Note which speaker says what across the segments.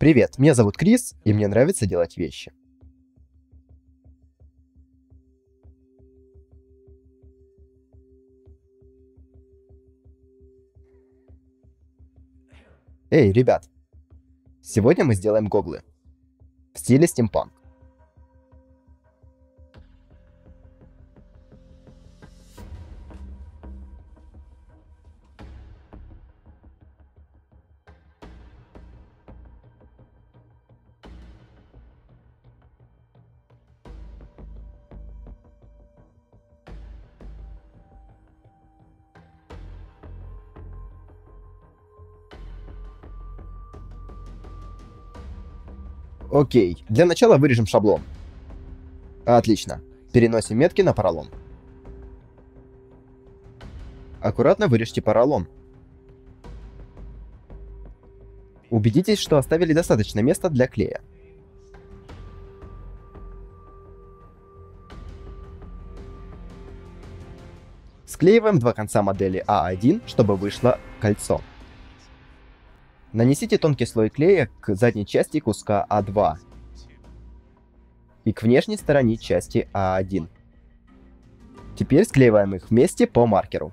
Speaker 1: Привет, меня зовут Крис, и мне нравится делать вещи. Эй, ребят! Сегодня мы сделаем гоглы. В стиле стимпанк. Окей, для начала вырежем шаблон. Отлично. Переносим метки на поролон. Аккуратно вырежьте поролон. Убедитесь, что оставили достаточно места для клея. Склеиваем два конца модели А1, чтобы вышло кольцо. Нанесите тонкий слой клея к задней части куска А2 и к внешней стороне части А1. Теперь склеиваем их вместе по маркеру.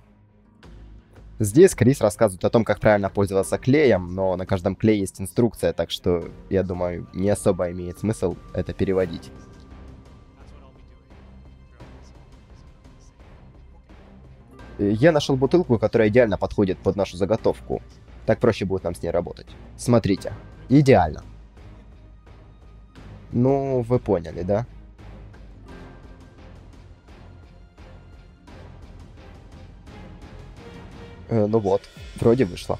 Speaker 1: Здесь Крис рассказывает о том, как правильно пользоваться клеем, но на каждом клее есть инструкция, так что, я думаю, не особо имеет смысл это переводить. Я нашел бутылку, которая идеально подходит под нашу заготовку. Так проще будет нам с ней работать. Смотрите. Идеально. Ну, вы поняли, да? Э, ну вот, вроде вышло.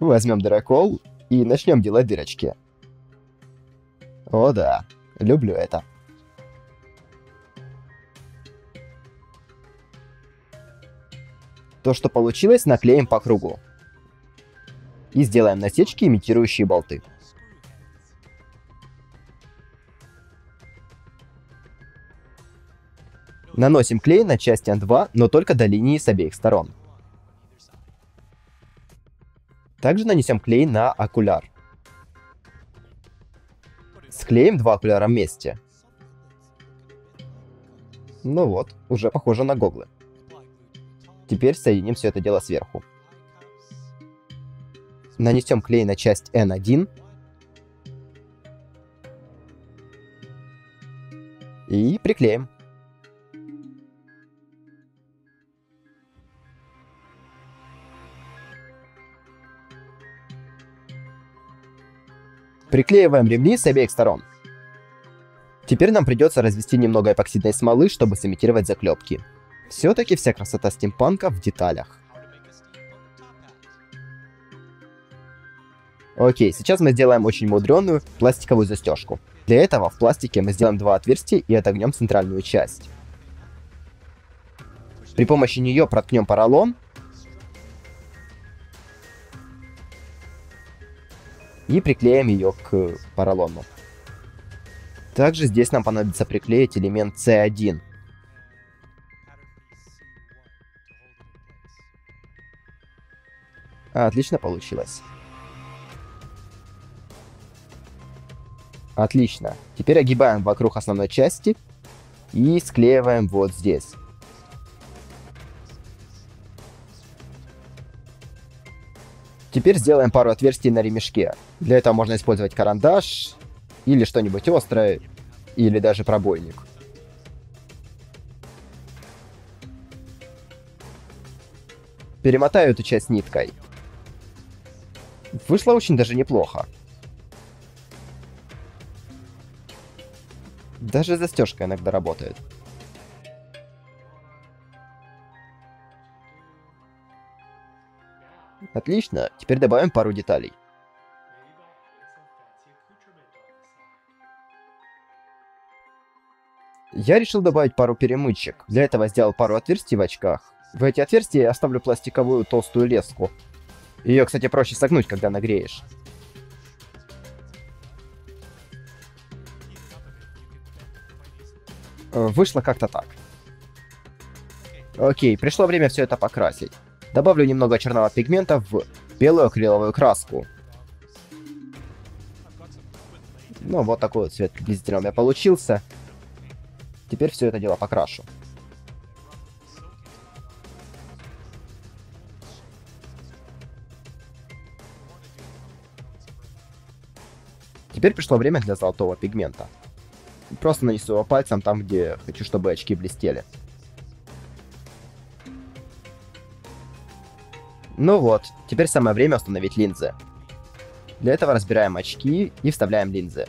Speaker 1: Возьмем дырокол и начнем делать дырочки. О да, люблю это. То, что получилось, наклеим по кругу. И сделаем насечки, имитирующие болты. Наносим клей на часть N2, но только до линии с обеих сторон. Также нанесем клей на окуляр. Склеим два окуляра вместе. Ну вот, уже похоже на гоглы. Теперь соединим все это дело сверху. Нанесем клей на часть N1. И приклеим. Приклеиваем ремни с обеих сторон. Теперь нам придется развести немного эпоксидной смолы, чтобы сымитировать заклепки. Все-таки вся красота стимпанка в деталях. Окей, сейчас мы сделаем очень мудреную пластиковую застежку. Для этого в пластике мы сделаем два отверстия и отогнем центральную часть. При помощи нее проткнем поролон. И приклеим ее к поролону. Также здесь нам понадобится приклеить элемент C1. Отлично получилось. Отлично. Теперь огибаем вокруг основной части и склеиваем вот здесь. Теперь сделаем пару отверстий на ремешке. Для этого можно использовать карандаш или что-нибудь острое, или даже пробойник. Перемотаю эту часть ниткой. Вышло очень даже неплохо. Даже застежка иногда работает. Отлично, теперь добавим пару деталей. Я решил добавить пару перемычек. Для этого сделал пару отверстий в очках. В эти отверстия я оставлю пластиковую толстую леску. Ее, кстати, проще согнуть, когда нагреешь. Э, вышло как-то так. Окей, пришло время все это покрасить. Добавлю немного черного пигмента в белую акриловую краску. Ну, вот такой вот цвет приблизительно у меня получился. Теперь все это дело покрашу. Теперь пришло время для золотого пигмента. Просто нанесу его пальцем там, где хочу, чтобы очки блестели. Ну вот, теперь самое время установить линзы. Для этого разбираем очки и вставляем линзы.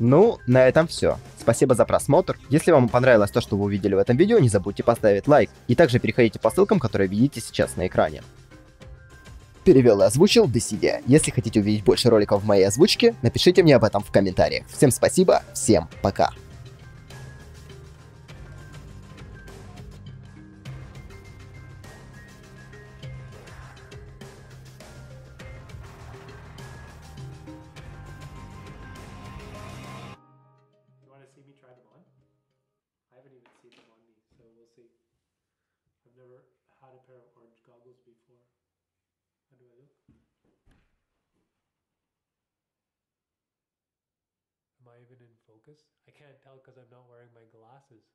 Speaker 1: Ну, на этом все. Спасибо за просмотр. Если вам понравилось то, что вы увидели в этом видео, не забудьте поставить лайк. И также переходите по ссылкам, которые видите сейчас на экране. Перевел и озвучил Десидия. Если хотите увидеть больше роликов в моей озвучке, напишите мне об этом в комментариях. Всем спасибо, всем пока.
Speaker 2: Haven't even seen them on me, so we'll see. I've never had a pair of orange goggles before. How do I look? Am I even in focus? I can't tell because I'm not wearing my glasses.